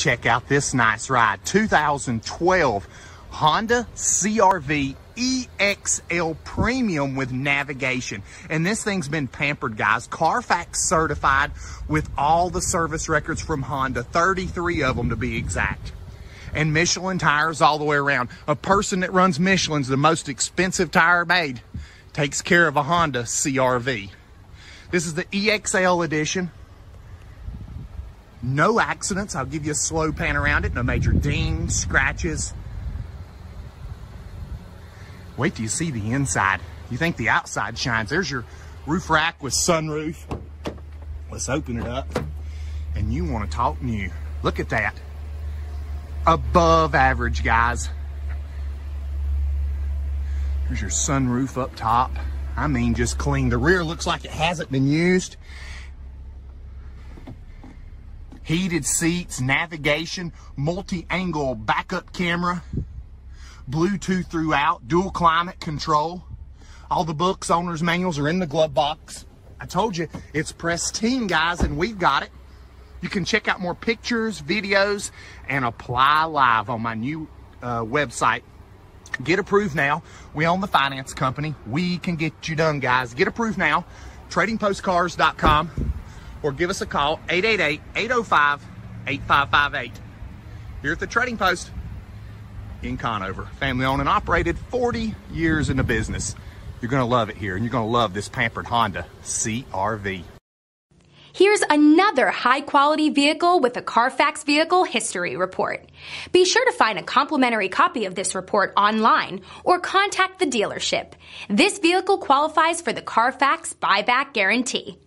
check out this nice ride. 2012 Honda CRV EXL Premium with navigation. And this thing's been pampered, guys. Carfax certified with all the service records from Honda, 33 of them to be exact. And Michelin tires all the way around. A person that runs Michelin's the most expensive tire made takes care of a Honda CRV. This is the EXL edition. No accidents. I'll give you a slow pan around it. No major dings, scratches. Wait till you see the inside. You think the outside shines. There's your roof rack with sunroof. Let's open it up. And you want to talk new. Look at that. Above average, guys. There's your sunroof up top. I mean, just clean. The rear looks like it hasn't been used. Heated seats, navigation, multi-angle backup camera, Bluetooth throughout, dual climate control. All the books, owner's manuals are in the glove box. I told you, it's pristine, guys, and we've got it. You can check out more pictures, videos, and apply live on my new uh, website. Get approved now. We own the finance company. We can get you done, guys. Get approved now. TradingPostCars.com or give us a call 888-805-8558. Here at the Trading Post in Conover. Family owned and operated, 40 years in the business. You're going to love it here, and you're going to love this pampered Honda CRV. Here's another high quality vehicle with a Carfax vehicle history report. Be sure to find a complimentary copy of this report online or contact the dealership. This vehicle qualifies for the Carfax buyback guarantee.